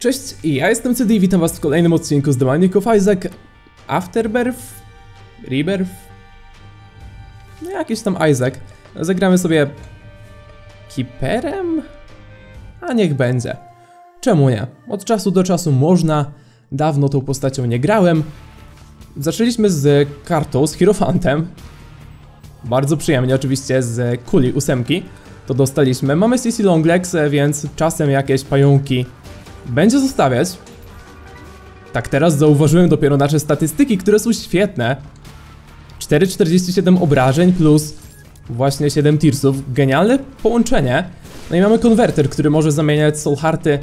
Cześć, ja jestem CD i witam was w kolejnym odcinku z The Binding of Isaac Afterbirth? Rebirth? No jakiś tam Isaac. Zagramy sobie... Keeperem? A niech będzie. Czemu nie? Od czasu do czasu można. Dawno tą postacią nie grałem. Zaczęliśmy z kartą, z Hierofantem. Bardzo przyjemnie oczywiście z kuli ósemki. To dostaliśmy. Mamy CC Longlegs, więc czasem jakieś pająki będzie zostawiać. Tak teraz zauważyłem dopiero nasze statystyki, które są świetne. 4,47 obrażeń plus właśnie 7 tearsów. Genialne połączenie. No i mamy konwerter, który może zamieniać soul hearty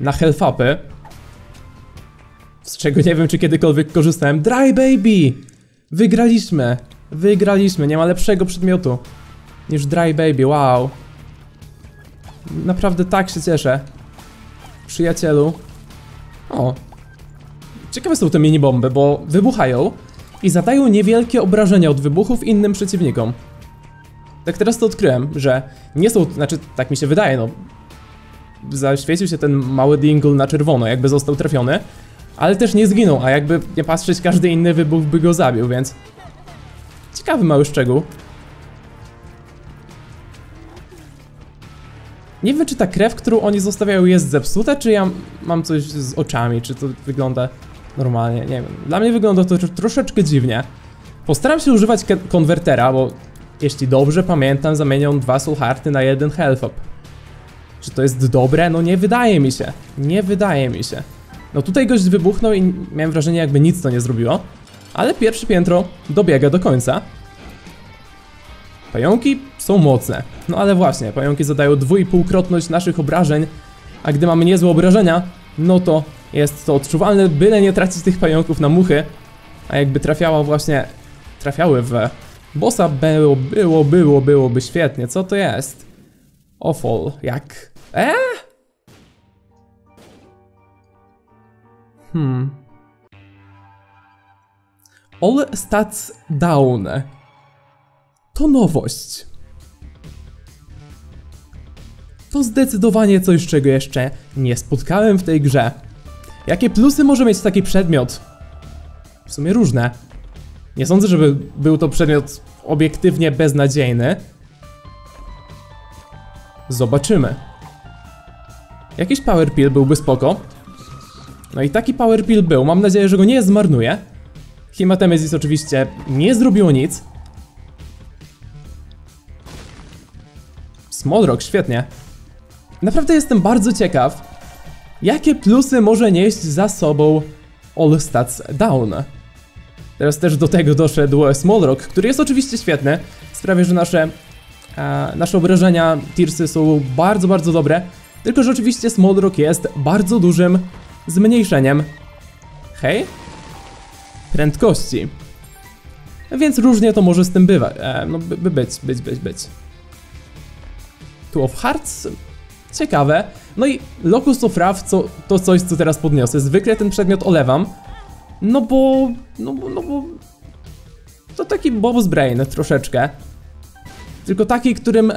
na health upy. Z czego nie wiem, czy kiedykolwiek korzystałem. Dry Baby! Wygraliśmy! Wygraliśmy, nie ma lepszego przedmiotu niż Dry Baby, wow. Naprawdę tak się cieszę. Przyjacielu. O. Ciekawe są te mini bomby, bo wybuchają i zadają niewielkie obrażenia od wybuchów innym przeciwnikom. Tak teraz to odkryłem, że nie są, znaczy tak mi się wydaje, no. Zaświecił się ten mały dingle na czerwono, jakby został trafiony, ale też nie zginął, a jakby nie patrzeć, każdy inny wybuch by go zabił, więc... Ciekawy mały szczegół. Nie wiem, czy ta krew, którą oni zostawiają jest zepsuta, czy ja mam coś z oczami, czy to wygląda normalnie, nie wiem. Dla mnie wygląda to tr- troszeczkę dziwnie. Postaram się używać konwertera, bo jeśli dobrze pamiętam, zamienią dwa soul hearty na jeden health up. Czy to jest dobre? No nie wydaje mi się. Nie wydaje mi się. No tutaj gość wybuchnął i miałem wrażenie, jakby nic to nie zrobiło. Ale pierwsze piętro dobiega do końca. Pająki są mocne. No ale właśnie, pająki zadają dwuipółkrotność naszych obrażeń, a gdy mamy niezłe obrażenia, no to jest to odczuwalne, byle nie tracić tych pająków na muchy. A jakby trafiała właśnie, trafiały w bossa, było, było, było, byłoby świetnie. Co to jest? Awful, jak... Eee? Hmm. All stats down. To nowość. To zdecydowanie coś, czego jeszcze nie spotkałem w tej grze. Jakie plusy może mieć taki przedmiot? W sumie różne. Nie sądzę, żeby był to przedmiot obiektywnie beznadziejny. Zobaczymy. Jakiś power pill byłby spoko. No i taki power pill był. Mam nadzieję, że go nie zmarnuję. Hematemesis oczywiście nie zrobiło nic. Smallrock, świetnie. Naprawdę jestem bardzo ciekaw, jakie plusy może nieść za sobą All Stats Down. Teraz też do tego doszedł Smallrock, który jest oczywiście świetny. Sprawia, że nasze, e, nasze obrażenia, tirsy są bardzo, bardzo dobre. Tylko, że oczywiście Smallrock jest bardzo dużym zmniejszeniem. Hej? Prędkości. Więc różnie to może z tym bywać. E, no, by, by być, być, być, być. Two of Hearts. Ciekawe. No i Locus of Wrath co, to coś, co teraz podniosę. Zwykle ten przedmiot olewam. No bo... No bo... No bo to taki Bob's Brain troszeczkę. Tylko taki, którym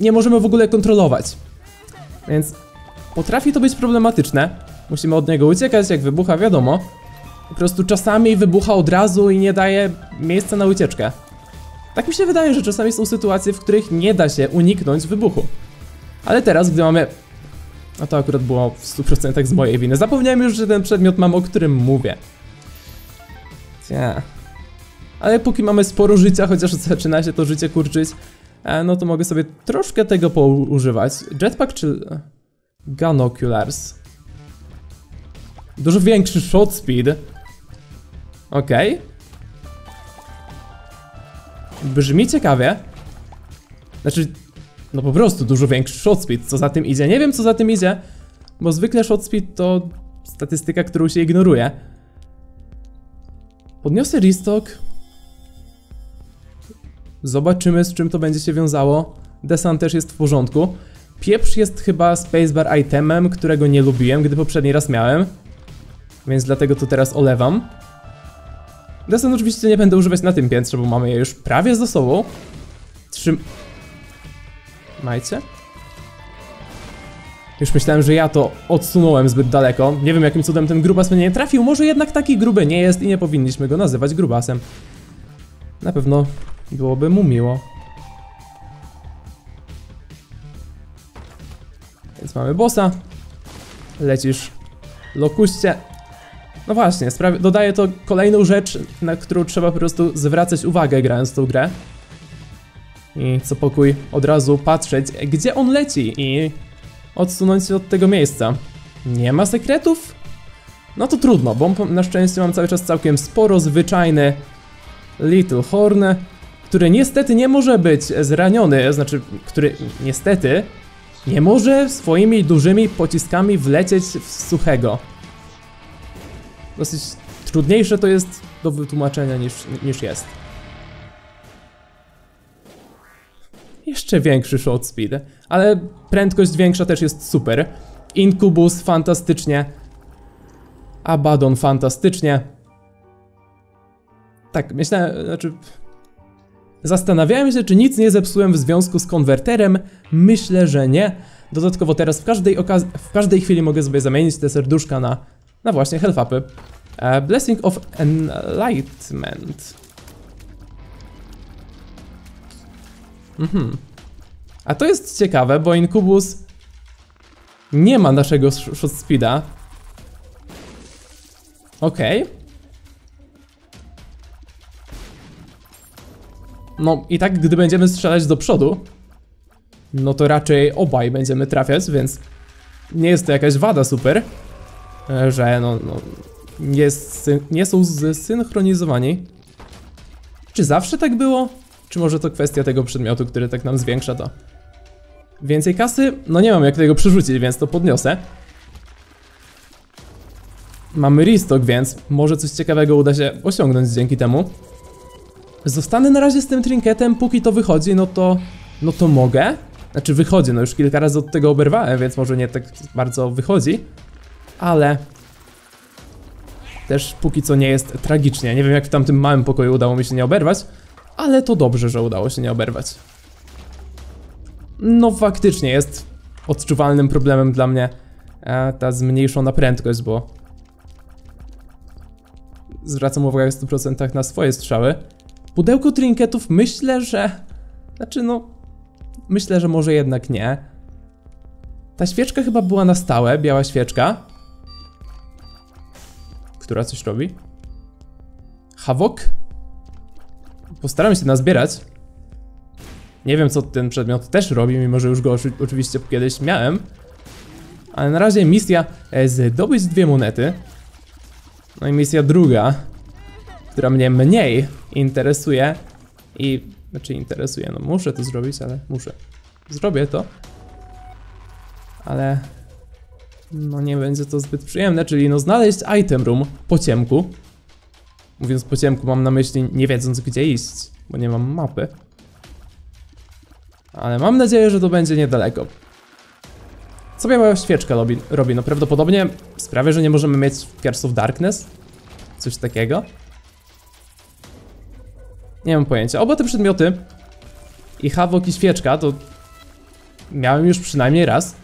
nie możemy w ogóle kontrolować. Więc potrafi to być problematyczne. Musimy od niego uciekać, jak wybucha, wiadomo. Po prostu czasami wybucha od razu i nie daje miejsca na ucieczkę. Tak mi się wydaje, że czasami są sytuacje, w których nie da się uniknąć wybuchu. Ale teraz, gdy mamy... No to akurat było w 100% z mojej winy. Zapomniałem już, że ten przedmiot mam, o którym mówię. Cia. Ale póki mamy sporo życia, chociaż zaczyna się to życie kurczyć, e, no to mogę sobie troszkę tego poużywać. Jetpack czy... Gunoculars. Dużo większy shot speed. Okej. Brzmi ciekawie. Znaczy, no po prostu dużo większy shot speed. Co za tym idzie? Nie wiem, co za tym idzie, bo zwykle shot speed to statystyka, którą się ignoruje. Podniosę restock. Zobaczymy, z czym to będzie się wiązało. Desant też jest w porządku. Pieprz jest chyba spacebar itemem, którego nie lubiłem, gdy poprzedni raz miałem. Więc dlatego to teraz olewam. Desant oczywiście nie będę używać na tym piętrze, bo mamy je już prawie za sobą. Trzym... Majcie. Już myślałem, że ja to odsunąłem zbyt daleko. Nie wiem jakim cudem ten grubas mnie nie trafił. Może jednak taki gruby nie jest i nie powinniśmy go nazywać grubasem. Na pewno byłoby mu miło. Więc mamy bossa. Lecisz. Lokuście. No właśnie, dodaje to kolejną rzecz, na którą trzeba po prostu zwracać uwagę grając tą grę. I co pokój od razu patrzeć, gdzie on leci i odsunąć się od tego miejsca. Nie ma sekretów? No to trudno, bo na szczęście mam cały czas całkiem sporo zwyczajny Little Horn, który niestety nie może być zraniony, znaczy, który niestety nie może swoimi dużymi pociskami wlecieć w suchego. Dosyć trudniejsze to jest do wytłumaczenia niż, niż jest. Jeszcze większy shot speed, ale prędkość większa też jest super. Incubus fantastycznie. Abaddon fantastycznie. Tak, myślałem, znaczy... Zastanawiałem się, czy nic nie zepsułem w związku z konwerterem. Myślę, że nie. Dodatkowo teraz w każdej w każdej chwili mogę sobie zamienić te serduszka na, na właśnie health upy. E, Blessing of Enlightenment. Mhm. A to jest ciekawe, bo Incubus nie ma naszego sh- shot speeda. Okej. No i tak, gdy będziemy strzelać do przodu, no to raczej obaj będziemy trafiać, więc nie jest to jakaś wada super, że no, no nie, nie są zsynchronizowani. Czy zawsze tak było? Czy może to kwestia tego przedmiotu, który tak nam zwiększa to? Więcej kasy? No nie mam jak tego przerzucić, więc to podniosę. Mamy restock, więc może coś ciekawego uda się osiągnąć dzięki temu. Zostanę na razie z tym trinketem, póki to wychodzi, no to... No to mogę. Znaczy wychodzi, no już kilka razy od tego oberwałem, więc może nie tak bardzo wychodzi. Ale... Też póki co nie jest tragicznie. Nie wiem jak w tamtym małym pokoju udało mi się nie oberwać. Ale to dobrze, że udało się nie oberwać. No faktycznie jest odczuwalnym problemem dla mnie e, ta zmniejszona prędkość, bo zwracam uwagę w 100% na swoje strzały. Pudełko trinketów myślę, że... Znaczy no... Myślę, że może jednak nie. Ta świeczka chyba była na stałe, biała świeczka. Która coś robi. Hawok? Postaram się nazbierać. Nie wiem, co ten przedmiot też robi, mimo że już go oczy- oczywiście kiedyś miałem. Ale na razie misja e, zdobyć dwie monety. No i misja druga, która mnie mniej interesuje i... Znaczy interesuje, no muszę to zrobić, ale muszę. Zrobię to. Ale... No nie będzie to zbyt przyjemne, czyli no znaleźć item room po ciemku. Mówiąc po ciemku mam na myśli nie wiedząc gdzie iść, bo nie mam mapy. Ale mam nadzieję, że to będzie niedaleko. Co biała świeczka robi? robi? No prawdopodobnie sprawia, że nie możemy mieć Curse of Darkness? Coś takiego? Nie mam pojęcia. Oba te przedmioty i Havok i świeczka to miałem już przynajmniej raz,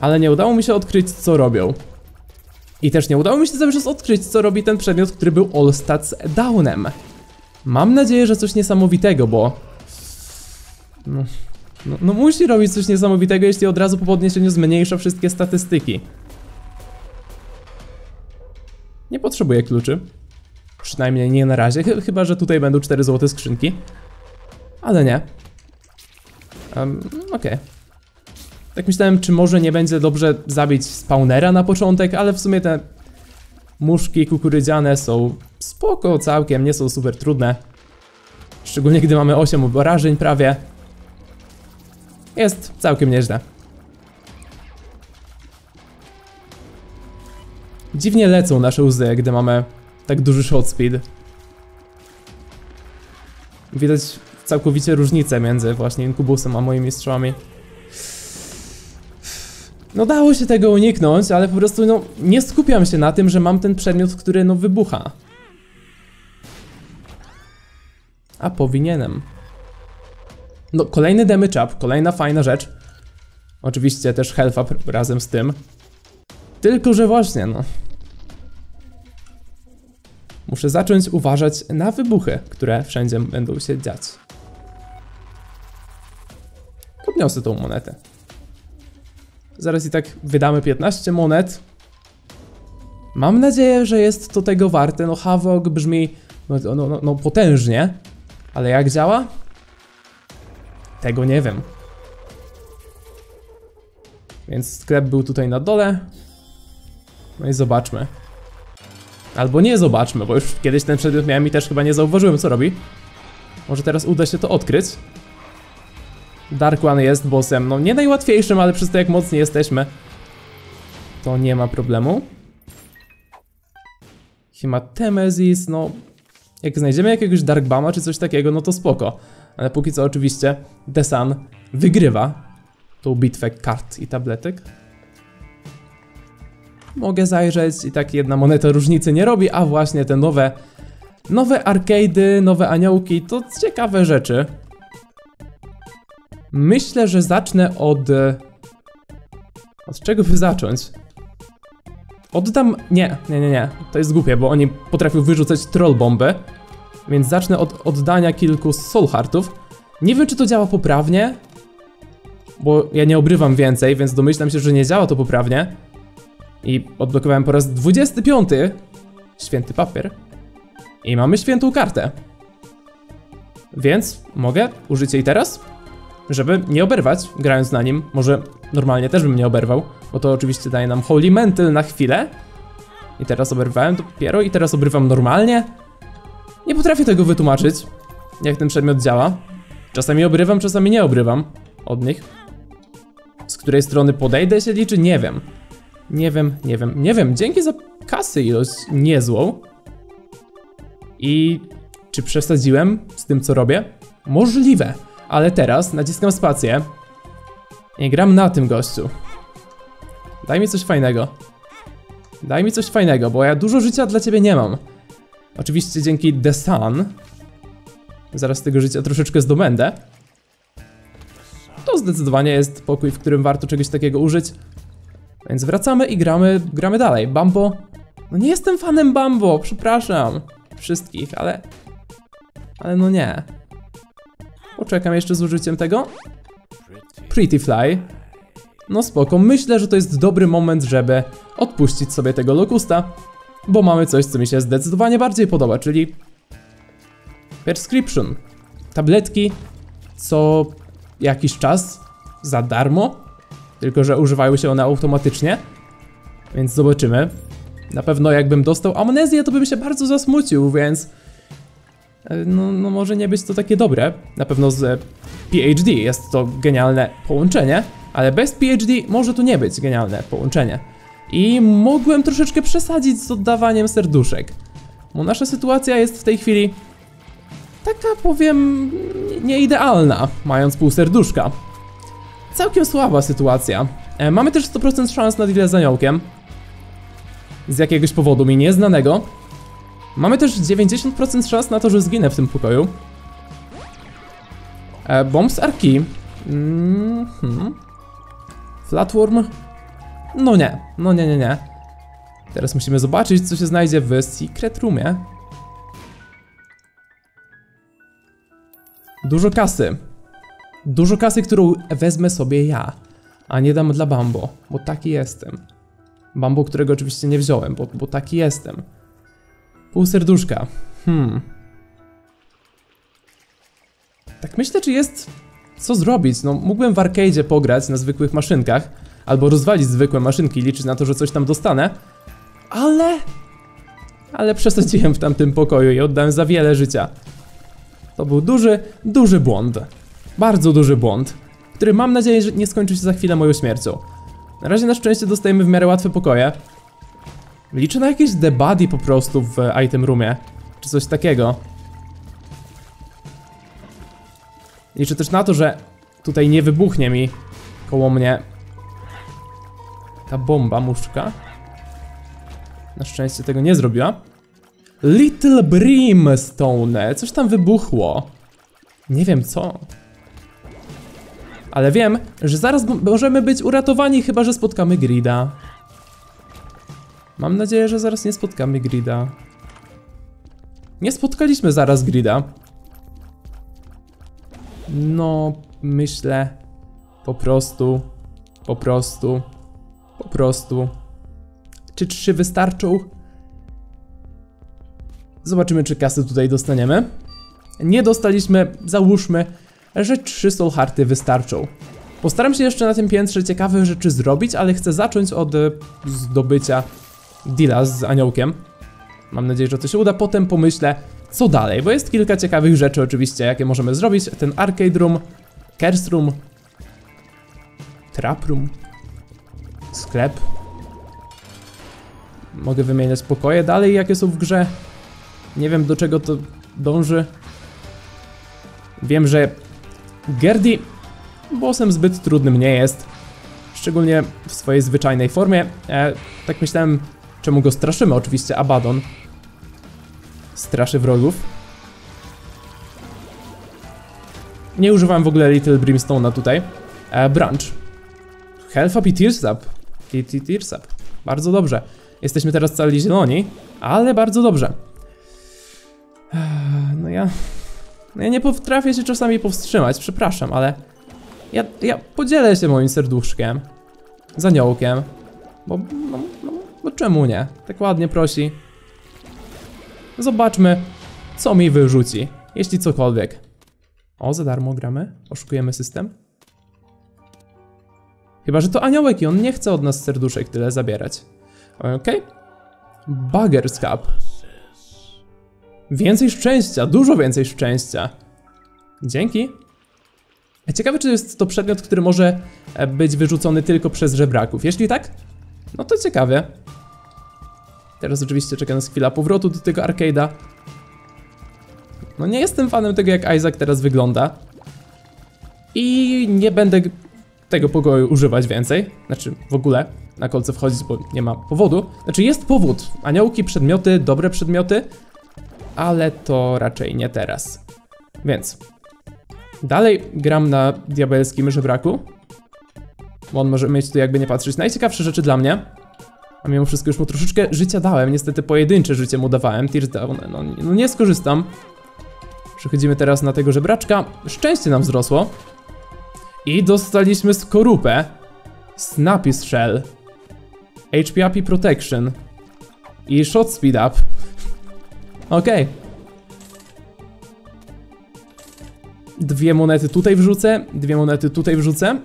ale nie udało mi się odkryć co robią. I też nie udało mi się cały czas odkryć co robi ten przedmiot, który był All Stats Downem. Mam nadzieję, że coś niesamowitego, bo no, no, no musi robić coś niesamowitego, jeśli od razu po podniesieniu zmniejsza wszystkie statystyki. Nie potrzebuję kluczy. Przynajmniej nie na razie, chy- chyba że tutaj będą 4 złote skrzynki. Ale nie. Um, Okej. Tak myślałem, czy może nie będzie dobrze zabić spawnera na początek, ale w sumie te muszki kukurydziane są spoko całkiem, nie są super trudne. Szczególnie gdy mamy 8 obrażeń prawie. Jest całkiem nieźle. Dziwnie lecą nasze łzy, gdy mamy tak duży shot speed. Widać całkowicie różnicę między właśnie Incubusem a moimi strzałami. No dało się tego uniknąć, ale po prostu no nie skupiam się na tym, że mam ten przedmiot, który no wybucha. A powinienem. No kolejny damage up, kolejna fajna rzecz. Oczywiście też health up razem z tym. Tylko, że właśnie, no. Muszę zacząć uważać na wybuchy, które wszędzie będą się dziać. Podniosę tą monetę. Zaraz i tak wydamy 15 monet. Mam nadzieję, że jest to tego warte. No Havok brzmi no, no, no, no potężnie, ale jak działa? Tego nie wiem. Więc sklep był tutaj na dole. No i zobaczmy. Albo nie zobaczmy, bo już kiedyś ten przedmiot miałem i też chyba nie zauważyłem co robi. Może teraz uda się to odkryć. Dark One jest bossem, no nie najłatwiejszym, ale przez to jak mocni jesteśmy, to nie ma problemu. Hematemesis, no jak znajdziemy jakiegoś Dark Bama czy coś takiego, no to spoko. Ale póki co oczywiście The Sun wygrywa tą bitwę kart i tabletek. Mogę zajrzeć i tak jedna moneta różnicy nie robi, a właśnie te nowe nowe arcade'y, nowe aniołki, to ciekawe rzeczy. Myślę, że zacznę od... Od czego by zacząć? Oddam... Nie, nie, nie, nie. To jest głupie, bo oni potrafią wyrzucać troll bomby. Więc zacznę od oddania kilku soul heartów. Nie wiem, czy to działa poprawnie. Bo ja nie obrywam więcej, więc domyślam się, że nie działa to poprawnie. I odblokowałem po raz 25 święty papier. I mamy świętą kartę. Więc mogę użyć jej teraz? Żeby nie oberwać, grając na nim. Może normalnie też bym nie oberwał, bo to oczywiście daje nam Holy Mantle na chwilę. I teraz oberwałem dopiero i teraz obrywam normalnie. Nie potrafię tego wytłumaczyć, jak ten przedmiot działa. Czasami obrywam, czasami nie obrywam od nich. Z której strony podejdę się liczy, nie wiem. Nie wiem, nie wiem, nie wiem. Dzięki za kasy ilość niezłą. I czy przesadziłem z tym, co robię? Możliwe. Ale teraz naciskam spację i gram na tym gościu. Daj mi coś fajnego. Daj mi coś fajnego, bo ja dużo życia dla ciebie nie mam. Oczywiście dzięki The Sun zaraz tego życia troszeczkę zdobędę. To zdecydowanie jest pokój, w którym warto czegoś takiego użyć. Więc wracamy i gramy, gramy dalej. Bambo. No nie jestem fanem Bambo, przepraszam. Wszystkich, ale... Ale no nie. Poczekam jeszcze z użyciem tego. Pretty Fly. No spoko, myślę, że to jest dobry moment, żeby odpuścić sobie tego Locusta, bo mamy coś, co mi się zdecydowanie bardziej podoba, czyli Prescription. Tabletki co jakiś czas za darmo, tylko że używają się one automatycznie, więc zobaczymy. Na pewno jakbym dostał amnezję, to bym się bardzo zasmucił, więc no, no może nie być to takie dobre. Na pewno z PhD jest to genialne połączenie, ale bez PhD może tu nie być genialne połączenie. I mogłem troszeczkę przesadzić z oddawaniem serduszek. Bo nasza sytuacja jest w tej chwili taka, powiem, nieidealna, mając pół serduszka. Całkiem słaba sytuacja. E, mamy też 100% szans na deal z aniołkiem. Z jakiegoś powodu mi nieznanego. Mamy też 90% szans na to, że zginę w tym pokoju. E, bombs are key. Mm -hmm. Flatworm? No nie, no nie, nie, nie. Teraz musimy zobaczyć, co się znajdzie w Secret Roomie. Dużo kasy. Dużo kasy, którą wezmę sobie ja, a nie dam dla Bambo, bo taki jestem. Bambo, którego oczywiście nie wziąłem, bo, bo taki jestem. Pół serduszka. Hmm. Tak myślę, czy jest co zrobić. No, mógłbym w arcade'zie pograć na zwykłych maszynkach, albo rozwalić zwykłe maszynki i liczyć na to, że coś tam dostanę, ale... Ale przesadziłem w tamtym pokoju i oddałem za wiele życia. To był duży, duży błąd. Bardzo duży błąd, który mam nadzieję, że nie skończy się za chwilę moją śmiercią. Na razie na szczęście dostajemy w miarę łatwe pokoje, Liczę na jakieś debuddy po prostu w item roomie. Czy coś takiego. Liczę też na to, że tutaj nie wybuchnie mi koło mnie ta bomba muszka. Na szczęście tego nie zrobiła. Little Brimstone. Coś tam wybuchło. Nie wiem co. Ale wiem, że zaraz możemy być uratowani, chyba że spotkamy Grida. Mam nadzieję, że zaraz nie spotkamy Grida. Nie spotkaliśmy zaraz Grida. No, myślę. Po prostu. Po prostu. Po prostu. Czy trzy wystarczą? Zobaczymy, czy kasy tutaj dostaniemy. Nie dostaliśmy, załóżmy, że trzy soul hearty wystarczą. Postaram się jeszcze na tym piętrze ciekawe rzeczy zrobić, ale chcę zacząć od e, zdobycia deala z aniołkiem. Mam nadzieję, że to się uda. Potem pomyślę, co dalej, bo jest kilka ciekawych rzeczy oczywiście, jakie możemy zrobić. Ten arcade room, curse room, trap room, sklep. Mogę wymieniać pokoje dalej, jakie są w grze. Nie wiem, do czego to dąży. Wiem, że Gerdi bossem zbyt trudnym nie jest. Szczególnie w swojej zwyczajnej formie. E, tak myślałem, czemu go straszymy. Oczywiście Abaddon straszy wrogów. Nie używałem w ogóle Little Brimstone'a tutaj. E, branch. Health up i Tears up. I, Tears up. Bardzo dobrze. Jesteśmy teraz cali zieloni, ale bardzo dobrze. Ech, No ja... No ja nie potrafię się czasami powstrzymać, przepraszam, ale... Ja, ja podzielę się moim serduszkiem. Z aniołkiem. Bo, no, czemu nie? Tak ładnie prosi. Zobaczmy, co mi wyrzuci. Jeśli cokolwiek. O, za darmo gramy. Oszukujemy system. Chyba, że to aniołek i on nie chce od nas serduszek tyle zabierać. Okej. Buggers Cup. Więcej szczęścia, dużo więcej szczęścia. Dzięki. E, Ciekawe, czy jest to przedmiot, który może e, być wyrzucony tylko przez żebraków. Jeśli tak, no to ciekawie. Teraz oczywiście czeka nas chwila powrotu do tego arcade'a. No nie jestem fanem tego, jak Isaac teraz wygląda. I nie będę tego pokoju używać więcej. Znaczy, w ogóle na kolce wchodzić, bo nie ma powodu. Znaczy, jest powód. Aniołki, przedmioty, dobre przedmioty. Ale to raczej nie teraz. Więc dalej gram na diabelskim żebraku. Bo on może mieć tu jakby nie patrzeć najciekawsze rzeczy dla mnie. A mimo wszystko już mu troszeczkę życia dałem. Niestety pojedyncze życie mu dawałem. Tears down. No, no nie skorzystam. Przechodzimy teraz na tego żebraczka. Szczęście nam wzrosło. I dostaliśmy skorupę. Snappy Shell. HP up i Protection. I Shot Speed up. Okej. Dwie monety tutaj wrzucę, dwie monety tutaj wrzucę.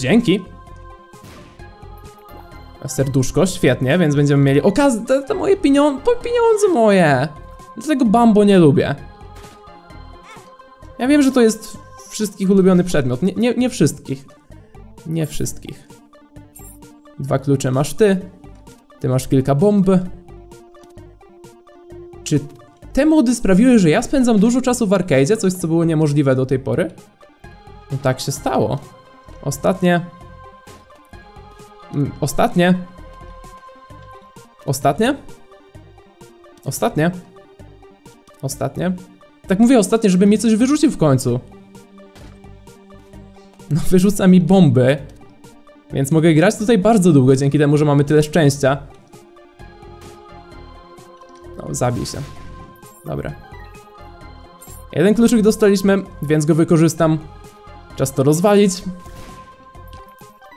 Dzięki. Serduszko, świetnie, więc będziemy mieli okazję, te, te moje pieniądze, pieniądze moje. Dlatego Bambo nie lubię. Ja wiem, że to jest wszystkich ulubiony przedmiot, nie, nie, nie wszystkich. Nie wszystkich. Dwa klucze masz ty, ty masz kilka bomb. Czy te mody sprawiły, że ja spędzam dużo czasu w arcade, coś co było niemożliwe do tej pory? No tak się stało. Ostatnie. Mm, Ostatnie. Ostatnie? Ostatnie. Ostatnie. Tak mówię ostatnie, żeby mi coś wyrzucił w końcu. No wyrzuca mi bomby. Więc mogę grać tutaj bardzo długo, dzięki temu, że mamy tyle szczęścia. No, zabij się. Dobra. Jeden kluczyk dostaliśmy, więc go wykorzystam. Czas to rozwalić.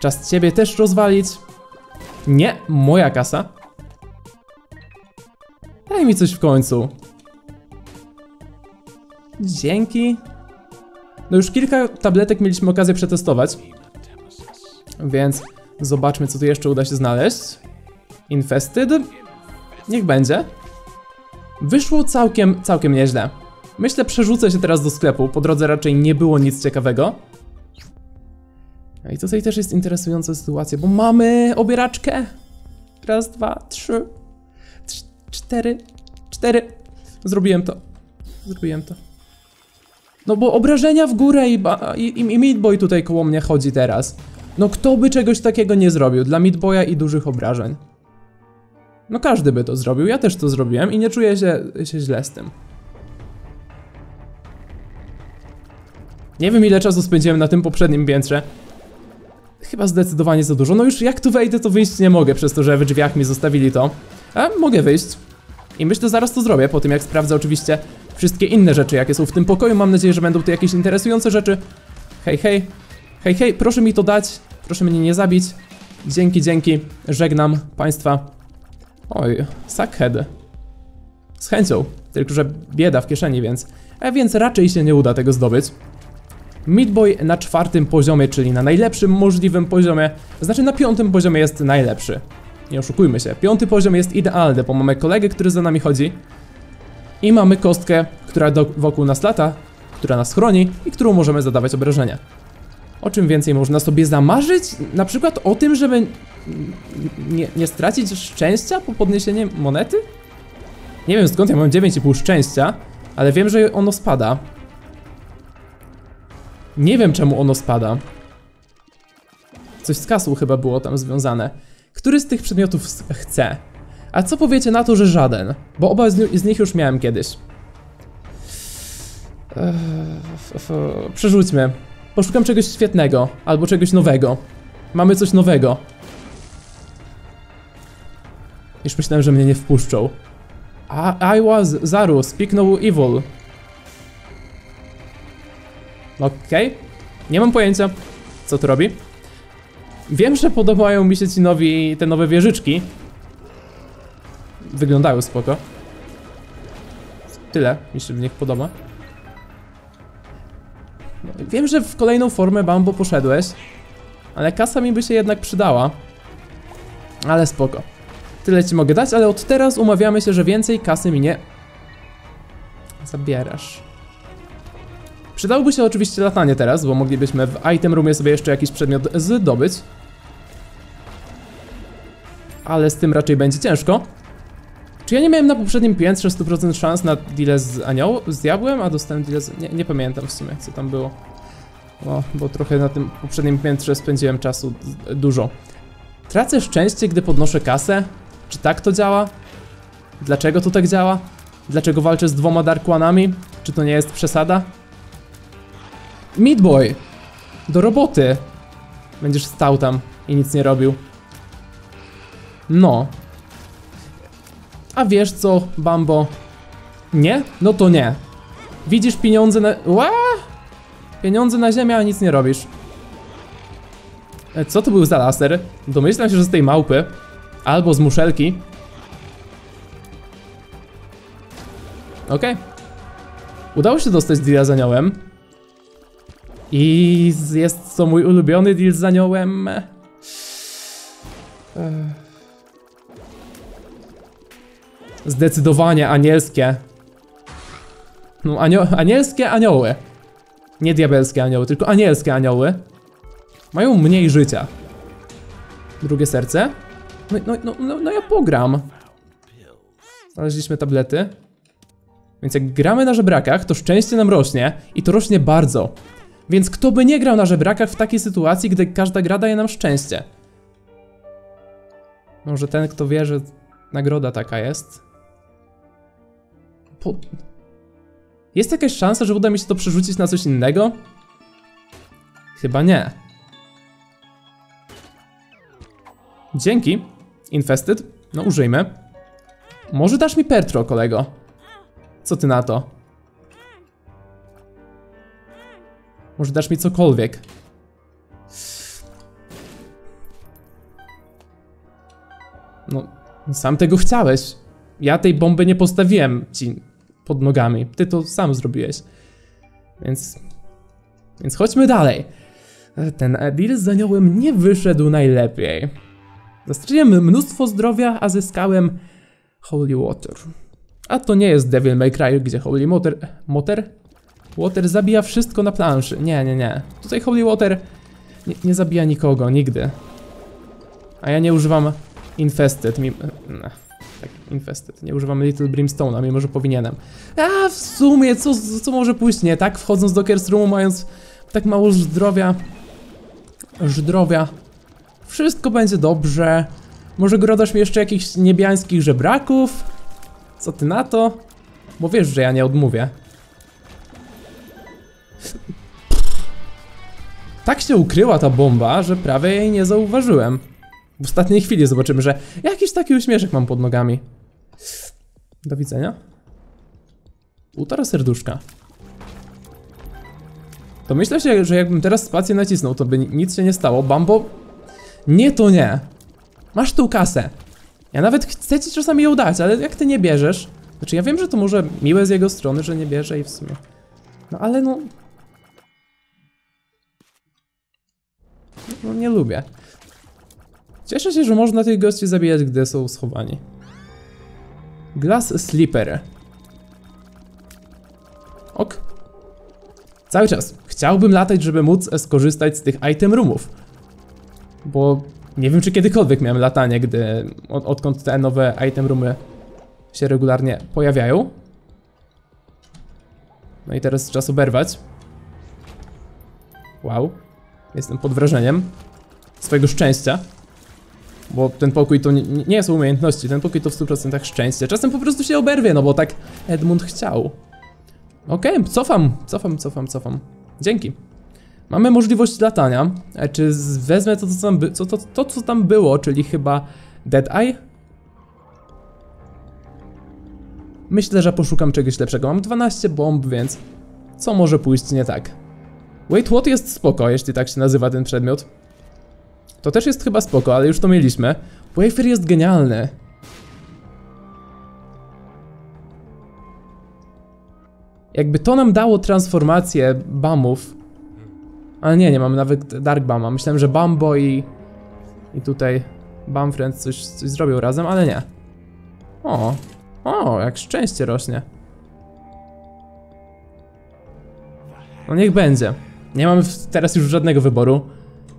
Czas ciebie też rozwalić. Nie, moja kasa. Daj mi coś w końcu. Dzięki. No już kilka tabletek mieliśmy okazję przetestować. Więc zobaczmy, co tu jeszcze uda się znaleźć. Infested. Niech będzie. Wyszło całkiem, całkiem nieźle. Myślę, przerzucę się teraz do sklepu. Po drodze raczej nie było nic ciekawego. I tutaj też jest interesująca sytuacja, bo mamy obieraczkę. Raz, dwa, trzy, trz- cztery, cztery. Zrobiłem to. Zrobiłem to. No bo obrażenia w górę i, i, i tutaj koło mnie chodzi teraz. No kto by czegoś takiego nie zrobił dla Meat Boya i dużych obrażeń? No każdy by to zrobił, ja też to zrobiłem i nie czuję się, się źle z tym. Nie wiem ile czasu spędziłem na tym poprzednim piętrze. Chyba zdecydowanie za dużo. No już jak tu wejdę, to wyjść nie mogę, przez to, że w drzwiach mi zostawili to. A mogę wyjść. I myślę, zaraz to zrobię, po tym jak sprawdzę oczywiście wszystkie inne rzeczy, jakie są w tym pokoju. Mam nadzieję, że będą tu jakieś interesujące rzeczy. Hej, hej. Hej, hej, proszę mi to dać. Proszę mnie nie zabić. Dzięki, dzięki. Żegnam państwa. Oj, Sackhead. Z chęcią. Tylko, że bieda w kieszeni, więc... A więc raczej się nie uda tego zdobyć. Midboy na czwartym poziomie, czyli na najlepszym możliwym poziomie, znaczy na piątym poziomie jest najlepszy. Nie oszukujmy się, piąty poziom jest idealny, bo mamy kolegę, który za nami chodzi i mamy kostkę, która do, wokół nas lata, która nas chroni i którą możemy zadawać obrażenia. O czym więcej można sobie zamarzyć? Na przykład o tym, żeby nie, nie stracić szczęścia po podniesieniu monety? Nie wiem skąd ja mam 9,5 szczęścia, ale wiem, że ono spada. Nie wiem czemu ono spada. Coś z kasą chyba było tam związane. Który z tych przedmiotów chcę? A co powiecie na to, że żaden? Bo oba z, nich już miałem kiedyś. Eee, przerzućmy. Poszukam czegoś świetnego, albo czegoś nowego. Mamy coś nowego. Już myślałem, że mnie nie wpuszczą. I was Zaru, speak no evil. Okej. Okay. Nie mam pojęcia, co to robi. Wiem, że podobają mi się ci nowi, te nowe wieżyczki. Wyglądały spoko. Tyle mi się w nich podoba. Wiem, że w kolejną formę Bambo poszedłeś, ale kasa mi by się jednak przydała. Ale spoko. Tyle ci mogę dać, ale od teraz umawiamy się, że więcej kasy mi nie zabierasz. Przydałoby się oczywiście latanie teraz, bo moglibyśmy w item roomie sobie jeszcze jakiś przedmiot zdobyć. Ale z tym raczej będzie ciężko. Czy ja nie miałem na poprzednim piętrze 100% szans na deal z anioł, z diabłem, a dostałem deal z... Nie, nie pamiętam w sumie, co tam było. O, bo trochę na tym poprzednim piętrze spędziłem czasu dużo. Tracę szczęście, gdy podnoszę kasę? Czy tak to działa? Dlaczego to tak działa? Dlaczego walczę z dwoma Dark One'ami? Czy to nie jest przesada? Meatboy! Do roboty! Będziesz stał tam i nic nie robił. No. A wiesz co, Bambo? Nie? No to nie. Widzisz pieniądze na... Ła? Pieniądze na ziemię, a nic nie robisz. E, co to był za laser? Domyślam się, że z tej małpy. Albo z muszelki. Okej. Okay. Udało się dostać deala z aniołem. I jest to mój ulubiony deal z aniołem. Zdecydowanie anielskie. No, anio anielskie anioły. Nie diabelskie anioły, tylko anielskie anioły. Mają mniej życia. Drugie serce. No, no, no, no, no ja pogram. Znaleźliśmy tablety. Więc jak gramy na żebrakach, to szczęście nam rośnie i to rośnie bardzo. Więc kto by nie grał na żebrakach w takiej sytuacji, gdy każda gra daje nam szczęście? Może ten, kto wie, że nagroda taka jest? Po... Jest jakaś szansa, że uda mi się to przerzucić na coś innego? Chyba nie. Dzięki. Infested. No użyjmy. Może dasz mi Pertro, kolego? Co ty na to? Może dasz mi cokolwiek. No, sam tego chciałeś. Ja tej bomby nie postawiłem ci pod nogami. Ty to sam zrobiłeś. Więc... Więc chodźmy dalej. Ten deal z aniołem nie wyszedł najlepiej. Zastraciłem mnóstwo zdrowia, a zyskałem Holy Water. A to nie jest Devil May Cry, gdzie Holy Water... Water? Water zabija wszystko na planszy. Nie, nie, nie. Tutaj Holy Water nie, nie zabija nikogo, nigdy. A ja nie używam Infested. Mi... Tak, Infested. Nie używam Little Brimstone'a, mimo że powinienem. A w sumie, co, co może pójść nie tak? Wchodząc do Curse Roomu, mając tak mało zdrowia. Zdrowia. Wszystko będzie dobrze. Może grodasz mi jeszcze jakichś niebiańskich żebraków? Co ty na to? Bo wiesz, że ja nie odmówię. Tak się ukryła ta bomba, że prawie jej nie zauważyłem. W ostatniej chwili zobaczymy, że jakiś taki uśmieszek mam pod nogami. Do widzenia. Półtora serduszka. To myślę się, że jakbym teraz spację nacisnął, to by nic się nie stało. Bambo... Nie to nie. Masz tą kasę. Ja nawet chcę ci czasami ją dać, ale jak ty nie bierzesz... Znaczy ja wiem, że to może miłe z jego strony, że nie bierze i w sumie... No ale no... No nie lubię. Cieszę się, że można tych gości zabijać, gdy są schowani. Glass Slipper. Ok. Cały czas. Chciałbym latać, żeby móc skorzystać z tych item roomów. Bo nie wiem, czy kiedykolwiek miałem latanie, gdy od, odkąd te nowe item roomy się regularnie pojawiają. No i teraz czas oberwać. Wow. Jestem pod wrażeniem swojego szczęścia. Bo ten pokój to nie, nie są umiejętności, ten pokój to w 100% szczęście. Czasem po prostu się oberwie, no bo tak Edmund chciał. Okej, okay, cofam, cofam, cofam, cofam. Dzięki. Mamy możliwość latania. E, czy wezmę to, co tam, by, co, to, to, co tam było, czyli chyba Dead Eye? Myślę, że poszukam czegoś lepszego. Mam 12 bomb, więc co może pójść nie tak? Wait, what jest spoko, jeśli tak się nazywa ten przedmiot. To też jest chyba spoko, ale już to mieliśmy. Wafer jest genialny. Jakby to nam dało transformację bamów. Ale nie, nie mamy nawet Dark Bama. Myślałem, że Bambo i... I tutaj Bam Friends coś, coś zrobią razem, ale nie. O, o, jak szczęście rośnie. No niech będzie. Nie mamy teraz już żadnego wyboru.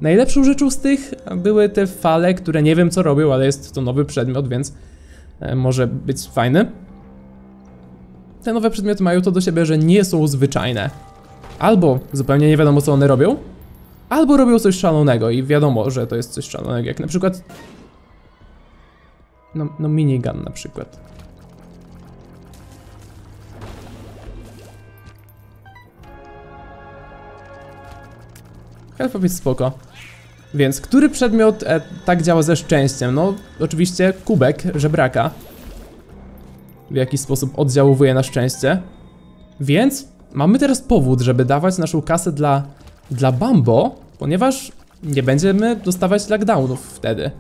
Najlepszą rzeczą z tych były te fale, które nie wiem co robią, ale jest to nowy przedmiot, więc e, może być fajny. Te nowe przedmioty mają to do siebie, że nie są zwyczajne. Albo zupełnie nie wiadomo co one robią, albo robią coś szalonego i wiadomo, że to jest coś szalonego, jak na przykład... No, no minigun na przykład. Help jest spoko. Więc który przedmiot e, tak działa ze szczęściem? No, oczywiście kubek żebraka. W jakiś sposób oddziałuje na szczęście. Więc mamy teraz powód, żeby dawać naszą kasę dla, dla Bambo, ponieważ nie będziemy dostawać lockdownów wtedy.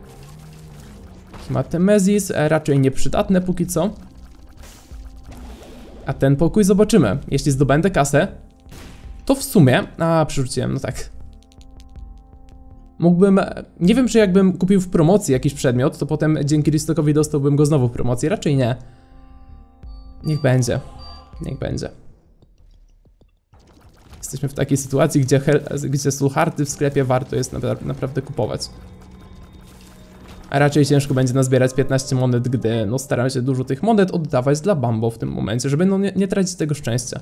Himatemezis e, raczej nieprzydatne póki co. A ten pokój zobaczymy. Jeśli zdobędę kasę, to w sumie... A, przerzuciłem, no tak. Mógłbym, nie wiem czy jakbym kupił w promocji jakiś przedmiot, to potem dzięki Ristockowi dostałbym go znowu w promocji, raczej nie. Niech będzie, niech będzie. Jesteśmy w takiej sytuacji, gdzie, gdzie słucharty w sklepie warto jest naprawdę kupować. A raczej ciężko będzie nazbierać 15 monet, gdy no staram się dużo tych monet oddawać dla Bambo w tym momencie, żeby no nie, nie tracić tego szczęścia.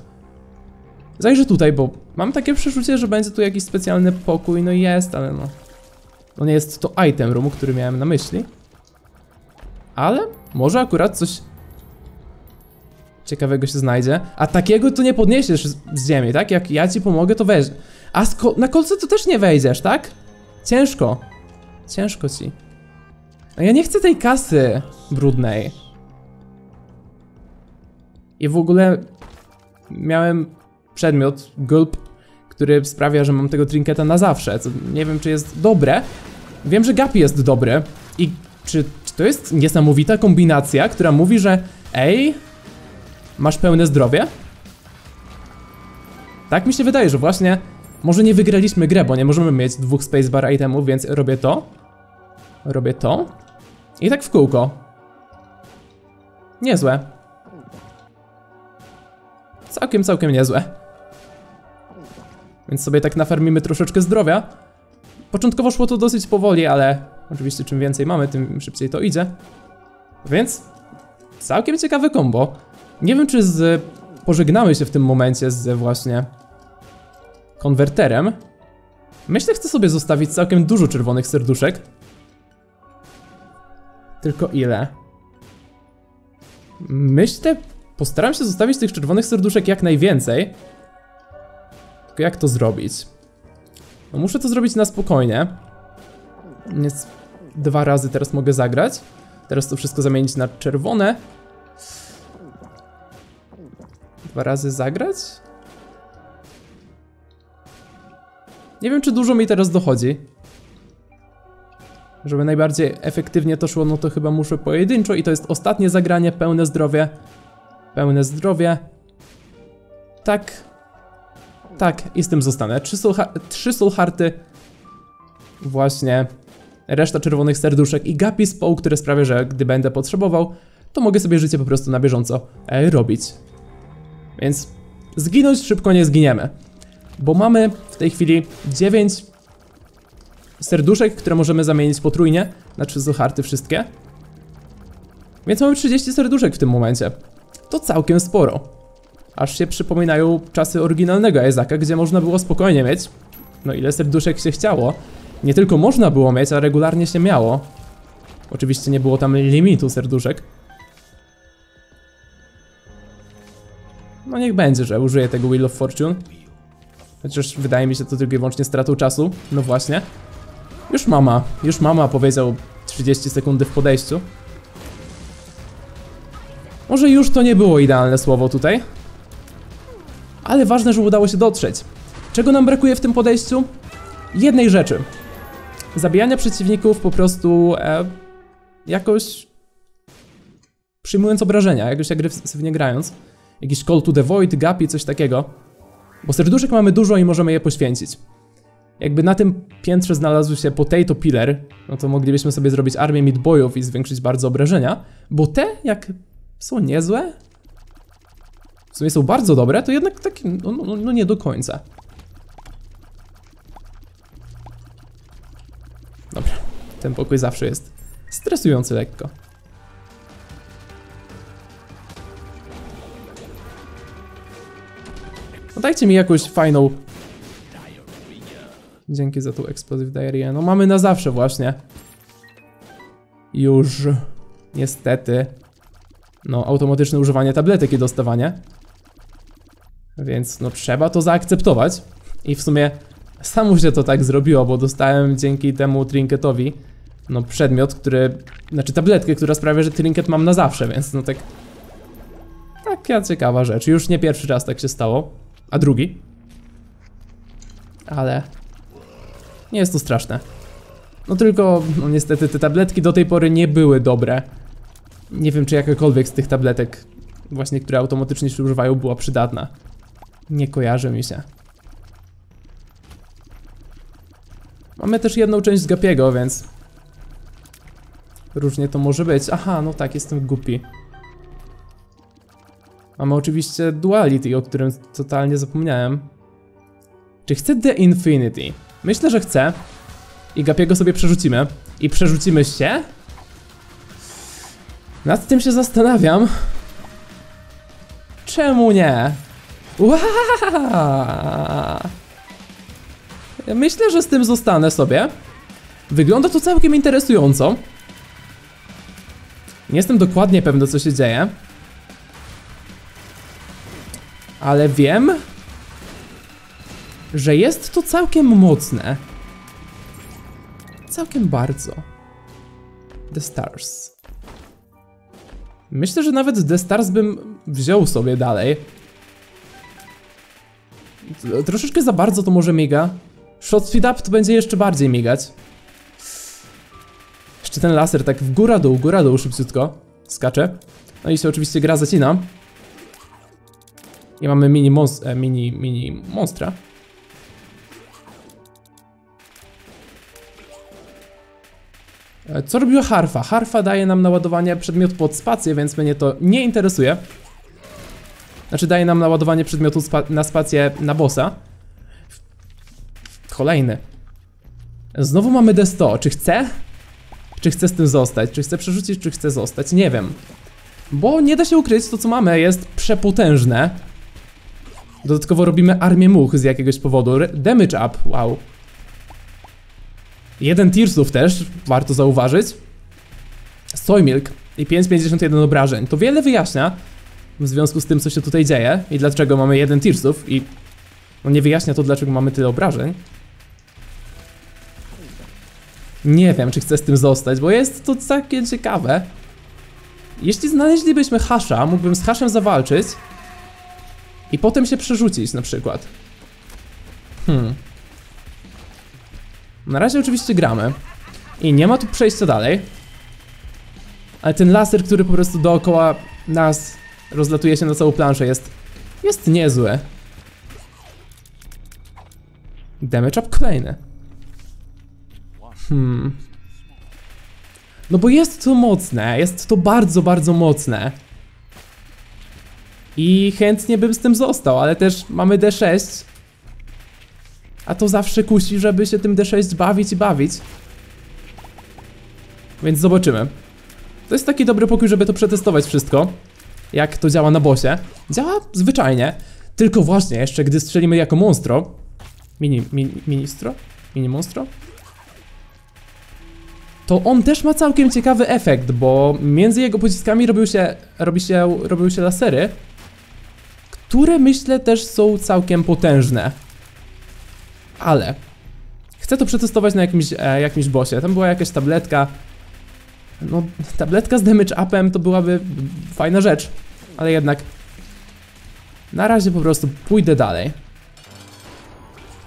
Zajrzę tutaj, bo mam takie przeczucie, że będzie tu jakiś specjalny pokój, no jest, ale no... No nie jest to item room, który miałem na myśli. Ale może akurat coś ciekawego się znajdzie. A takiego to nie podniesiesz z ziemi, tak? Jak ja ci pomogę, to weź. A na kolce to też nie wejdziesz, tak? Ciężko. Ciężko ci. A ja nie chcę tej kasy brudnej. I w ogóle miałem przedmiot, gulp, który sprawia, że mam tego trinketa na zawsze. Nie wiem, czy jest dobre. Wiem, że Gapi jest dobry. I czy, czy to jest niesamowita kombinacja, która mówi, że ej, masz pełne zdrowie? Tak mi się wydaje, że właśnie może nie wygraliśmy grę, bo nie możemy mieć dwóch spacebar itemów, więc robię to. Robię to. I tak w kółko. Niezłe. Całkiem, całkiem niezłe. Więc sobie tak nafarmimy troszeczkę zdrowia. Początkowo szło to dosyć powoli, ale oczywiście czym więcej mamy, tym szybciej to idzie. Więc całkiem ciekawe combo. Nie wiem, czy z... pożegnamy się w tym momencie z właśnie konwerterem. Myślę, chcę sobie zostawić całkiem dużo czerwonych serduszek. Tylko ile? Myślę, postaram się zostawić tych czerwonych serduszek jak najwięcej. Tylko jak to zrobić? No muszę to zrobić na spokojnie. Więc dwa razy teraz mogę zagrać. Teraz to wszystko zamienić na czerwone. Dwa razy zagrać? Nie wiem, czy dużo mi teraz dochodzi. Żeby najbardziej efektywnie to szło, no to chyba muszę pojedynczo i to jest ostatnie zagranie, pełne zdrowie. Pełne zdrowie. Tak. Tak, i z tym zostanę. Trzy, soul, trzy. Właśnie. Reszta czerwonych serduszek i gapi z poł, które sprawia, że gdy będę potrzebował, to mogę sobie życie po prostu na bieżąco e, robić. Więc zginąć szybko nie zginiemy. Bo mamy w tej chwili 9 serduszek, które możemy zamienić potrójnie na trzy harty wszystkie. Więc mamy 30 serduszek w tym momencie. To całkiem sporo. Aż się przypominają czasy oryginalnego Isaaca, gdzie można było spokojnie mieć. No ile serduszek się chciało. Nie tylko można było mieć, a regularnie się miało. Oczywiście nie było tam limitu serduszek. No niech będzie, że użyję tego Wheel of Fortune. Chociaż wydaje mi się to tylko i wyłącznie stratą czasu. No właśnie. Już mama, już mama powiedział 30 sekundy w podejściu. Może już to nie było idealne słowo tutaj. Ale ważne, że udało się dotrzeć. Czego nam brakuje w tym podejściu? Jednej rzeczy. Zabijania przeciwników po prostu e, jakoś przyjmując obrażenia, jakoś agresywnie grając. Jakiś call to the void, gapi, coś takiego. Bo serduszek mamy dużo i możemy je poświęcić. Jakby na tym piętrze znalazł się potato pillar, no to moglibyśmy sobie zrobić armię midboyów i zwiększyć bardzo obrażenia, bo te, jak są niezłe, sumie są bardzo dobre, to jednak takie, no, no, no nie do końca. Dobra, ten pokój zawsze jest stresujący lekko. No dajcie mi jakąś fajną... Dzięki za tą Explosive Diarrhea. No mamy na zawsze właśnie. Już. Niestety. No, automatyczne używanie tabletek i dostawanie. Więc no trzeba to zaakceptować. I w sumie samo się to tak zrobiło, bo dostałem dzięki temu trinketowi no przedmiot, który, znaczy tabletkę, która sprawia, że trinket mam na zawsze, więc no tak taka ciekawa rzecz. Już nie pierwszy raz tak się stało, a drugi. Ale nie jest to straszne. No tylko, no niestety te tabletki do tej pory nie były dobre. Nie wiem, czy jakakolwiek z tych tabletek, właśnie które automatycznie się używają, była przydatna. Nie kojarzy mi się. Mamy też jedną część z Gapiego, więc... Różnie to może być. Aha, no tak, jestem głupi. Mamy oczywiście Duality, o którym totalnie zapomniałem. Czy chcę The Infinity? Myślę, że chcę. I Gapiego sobie przerzucimy. I przerzucimy się. Nad tym się zastanawiam. Czemu nie? Wow! Myślę, że z tym zostanę sobie. Wygląda to całkiem interesująco. Nie jestem dokładnie pewny, co się dzieje. Ale wiem, że jest to całkiem mocne. Całkiem bardzo. The Stars. Myślę, że nawet The Stars bym wziął sobie dalej. Troszeczkę za bardzo to może miga. Shot speed up to będzie jeszcze bardziej migać. Jeszcze ten laser tak w góra dół, góra dół szybciutko skacze. No i się oczywiście gra zacina. I mamy mini, mons e, mini, mini monstra. E, co robiła harfa? Harfa daje nam naładowanie przedmiotu pod spację, więc mnie to nie interesuje. Znaczy daje nam naładowanie przedmiotu spa na spację na bossa. Kolejny. Znowu mamy D100. Czy chcę? Czy chcę z tym zostać? Czy chcę przerzucić, czy chcę zostać? Nie wiem. Bo nie da się ukryć, to co mamy jest przepotężne. Dodatkowo robimy armię much z jakiegoś powodu. Damage up, wow. Jeden Tearsów też, warto zauważyć. Soy Milk i 5,51 obrażeń. To wiele wyjaśnia w związku z tym, co się tutaj dzieje i dlaczego mamy jeden Tearsów i no nie wyjaśnia to, dlaczego mamy tyle obrażeń. Nie wiem, czy chcę z tym zostać, bo jest to całkiem ciekawe. Jeśli znaleźlibyśmy hasza, mógłbym z haszem zawalczyć i potem się przerzucić na przykład. Hmm. Na razie oczywiście gramy. I nie ma tu przejścia dalej. Ale ten laser, który po prostu dookoła nas rozlatuje się na całą planszę jest... Jest niezły. Damage up kolejny. Hmm. No bo jest to mocne, jest to bardzo, bardzo mocne. I chętnie bym z tym został, ale też mamy D6. A to zawsze kusi, żeby się tym D6 bawić i bawić. Więc zobaczymy. To jest taki dobry pokój, żeby to przetestować wszystko. Jak to działa na bosie. Działa zwyczajnie. Tylko właśnie, jeszcze gdy strzelimy jako monstro. Mini, mini, ministro? Mini monstro? To on też ma całkiem ciekawy efekt, bo między jego pociskami robił się, robi się, robiły się lasery, które myślę też są całkiem potężne. Ale chcę to przetestować na jakimś, e, jakimś bossie. Tam była jakaś tabletka. No, tabletka z damage upem to byłaby fajna rzecz, ale jednak na razie po prostu pójdę dalej.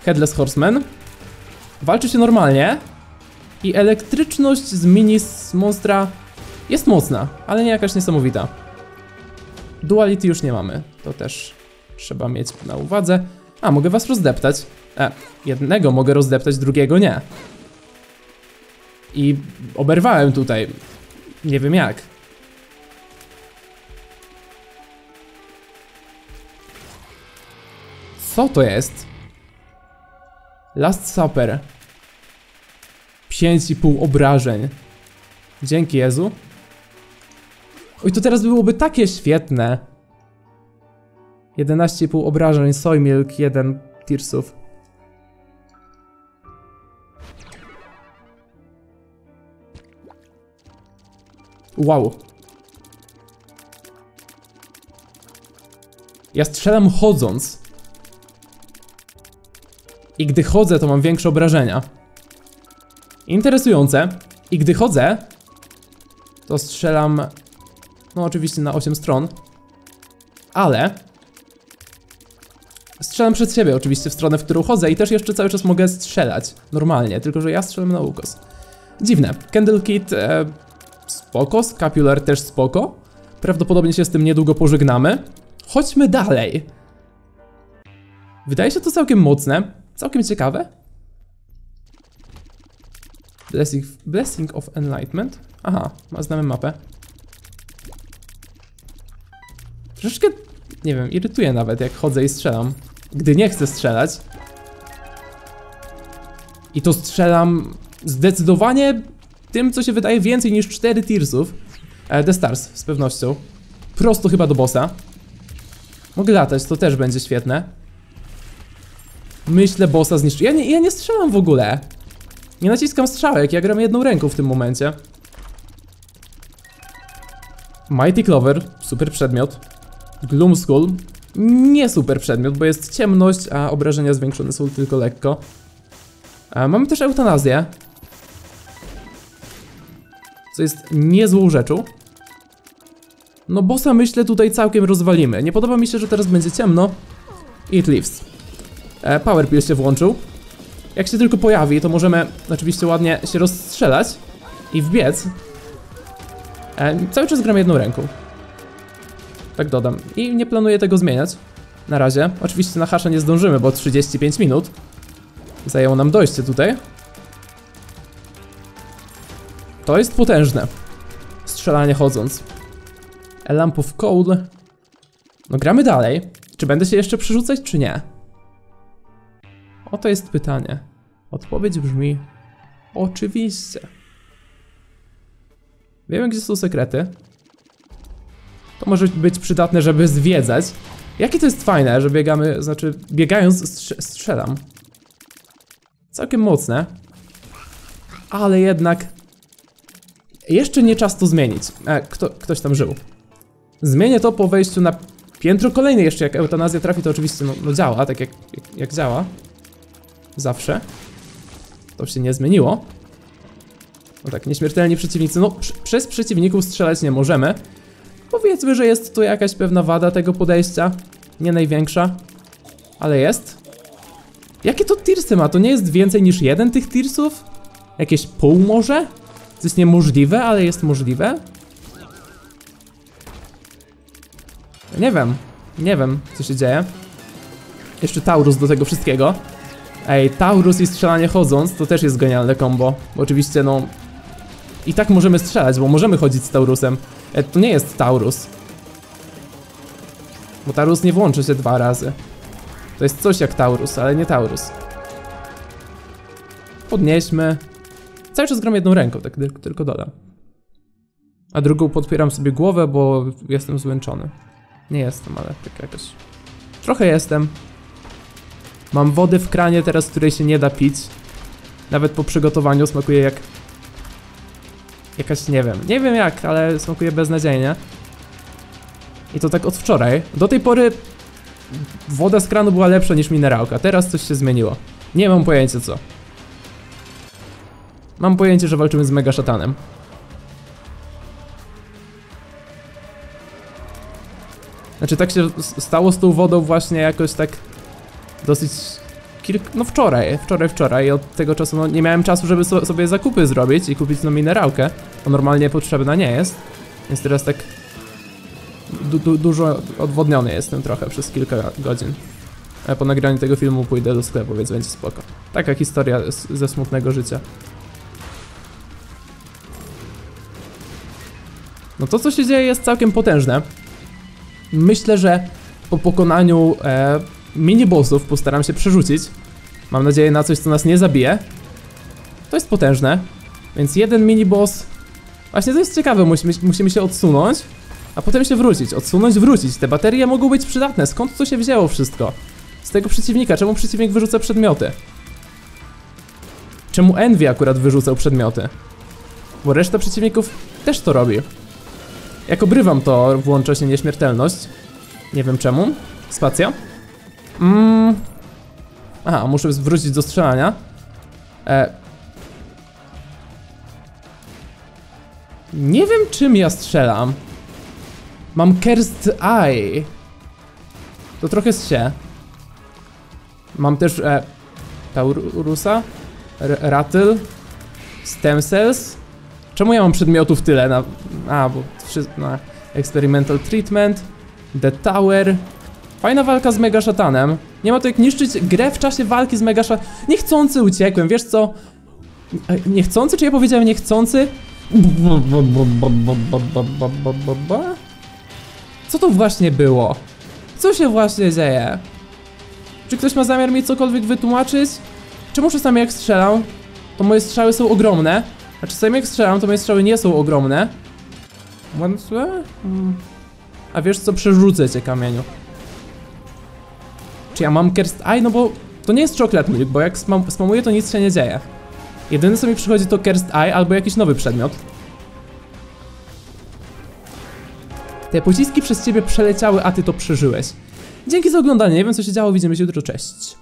Headless Horseman. Walczy się normalnie. I elektryczność z mini z monstra jest mocna, ale nie jakaś niesamowita. Duality już nie mamy, to też trzeba mieć na uwadze. A, mogę was rozdeptać. E, jednego mogę rozdeptać, drugiego nie. I oberwałem tutaj. Nie wiem jak. Co to jest? Last Supper. 5,5 obrażeń. Dzięki Jezu. Oj, to teraz byłoby takie świetne. 11,5 obrażeń, soy milk, 1 tearsów. Wow. Ja strzelam chodząc. I gdy chodzę, to mam większe obrażenia. Interesujące. I gdy chodzę, to strzelam, no oczywiście na 8 stron, ale strzelam przed siebie oczywiście w stronę, w którą chodzę i też jeszcze cały czas mogę strzelać normalnie, tylko że ja strzelam na ukos. Dziwne. Candle Kit e, spoko, Scapular też spoko. Prawdopodobnie się z tym niedługo pożegnamy. Chodźmy dalej. Wydaje się to całkiem mocne, całkiem ciekawe. Blessing, Blessing of Enlightenment. Aha, znamy mapę. Troszeczkę, nie wiem, irytuje nawet jak chodzę i strzelam. Gdy nie chcę strzelać. I to strzelam zdecydowanie tym, co się wydaje więcej niż 4 Tearsów. E, The Stars, z pewnością. Prosto chyba do bossa. Mogę latać, to też będzie świetne. Myślę bossa zniszczy. Ja nie, ja nie strzelam w ogóle. Nie naciskam strzałek, ja gram jedną ręką w tym momencie. Mighty Clover, super przedmiot. Gloom Skull, nie super przedmiot, bo jest ciemność, a obrażenia zwiększone są tylko lekko. A mamy też eutanazję. Co jest niezłą rzeczą. No bossa myślę tutaj całkiem rozwalimy. Nie podoba mi się, że teraz będzie ciemno. It leaves. E, Power Pill się włączył. Jak się tylko pojawi, to możemy oczywiście ładnie się rozstrzelać i wbiec. E, cały czas gram jedną ręką. Tak dodam. I nie planuję tego zmieniać. Na razie. Oczywiście na hasza nie zdążymy, bo 35 minut. Zajęło nam dojście tutaj. To jest potężne. Strzelanie chodząc. A Lamp of Cold. No gramy dalej. Czy będę się jeszcze przerzucać, czy nie? Oto jest pytanie. Odpowiedź brzmi oczywiście. Wiemy, gdzie są sekrety. To może być przydatne, żeby zwiedzać. Jakie to jest fajne, że biegamy, znaczy biegając strze strzelam. Całkiem mocne. Ale jednak jeszcze nie czas to zmienić. E, kto, ktoś tam żył. Zmienię to po wejściu na piętro kolejne jeszcze, jak eutanazja trafi, to oczywiście no, no działa, tak jak, jak, jak działa. Zawsze. To się nie zmieniło. No tak, nieśmiertelni przeciwnicy. No, pr- przez przeciwników strzelać nie możemy. Powiedzmy, że jest tu jakaś pewna wada tego podejścia. Nie największa, ale jest. Jakie to tirsy ma? To nie jest więcej niż jeden tych tirsów? Jakieś pół może? To jest niemożliwe, ale jest możliwe? Nie wiem. Nie wiem, co się dzieje. Jeszcze Taurus do tego wszystkiego. Ej, Taurus i strzelanie chodząc to też jest genialne combo. Bo oczywiście, no. I tak możemy strzelać, bo możemy chodzić z Taurusem. E, to nie jest Taurus. Bo Taurus nie włączy się dwa razy. To jest coś jak Taurus, ale nie Taurus. Podnieśmy. Cały czas gram jedną ręką, tak tylko- dodam. A drugą podpieram sobie głowę, bo jestem zmęczony. Nie jestem, ale tak jakoś. Trochę jestem. Mam wody w kranie teraz, której się nie da pić. Nawet po przygotowaniu smakuje jak... Jakaś, nie wiem, nie wiem jak, ale smakuje beznadziejnie. I to tak od wczoraj. Do tej pory woda z kranu była lepsza niż minerałka, teraz coś się zmieniło. Nie mam pojęcia co. Mam pojęcie, że walczymy z mega szatanem. Znaczy tak się stało z tą wodą właśnie jakoś tak dosyć kilk... no wczoraj, wczoraj, wczoraj i od tego czasu no, nie miałem czasu, żeby so, sobie zakupy zrobić i kupić no minerałkę, bo normalnie potrzebna nie jest, więc teraz tak du, du, dużo odwodniony jestem trochę przez kilka godzin. A po nagraniu tego filmu pójdę do sklepu, więc będzie spoko. Taka historia ze smutnego życia. No to co się dzieje jest całkiem potężne. Myślę, że po pokonaniu e, mini-bossów postaram się przerzucić. Mam nadzieję na coś, co nas nie zabije. To jest potężne. Więc jeden mini-boss... Właśnie to jest ciekawe, musimy, musimy się odsunąć, a potem się wrócić. Odsunąć, wrócić. Te baterie mogą być przydatne. Skąd to się wzięło wszystko? Z tego przeciwnika. Czemu przeciwnik wyrzuca przedmioty? Czemu Envy akurat wyrzucał przedmioty? Bo reszta przeciwników też to robi. Jak obrywam to, włącza się nieśmiertelność. Nie wiem czemu. Spacja. Mm. Aha, muszę wrócić do strzelania. E. Nie wiem czym ja strzelam. Mam Cursed Eye. To trochę się. Mam też e, Taurusa, R- Rattle, Stem Cells. Czemu ja mam przedmiotów tyle na... A, bo wszy... na Experimental Treatment, The Tower. Fajna walka z Mega Szatanem. Nie ma to jak niszczyć grę w czasie walki z Mega Szatanem. Niechcący uciekłem, wiesz co? Niechcący, czy ja powiedziałem niechcący? Co to właśnie było? Co się właśnie dzieje? Czy ktoś ma zamiar mi cokolwiek wytłumaczyć? Czemu czasami jak strzelam, to moje strzały są ogromne, a czasami jak strzelam, to moje strzały nie są ogromne? Hmm. A wiesz co, przerzucę cię kamieniu. Czy ja mam Cursed Eye? No bo to nie jest Chocolate Milk, bo jak spam spamuję, to nic się nie dzieje. Jedyne co mi przychodzi to Cursed Eye albo jakiś nowy przedmiot. Te pociski przez ciebie przeleciały, a ty to przeżyłeś. Dzięki za oglądanie, nie wiem co się działo, widzimy się jutro, cześć.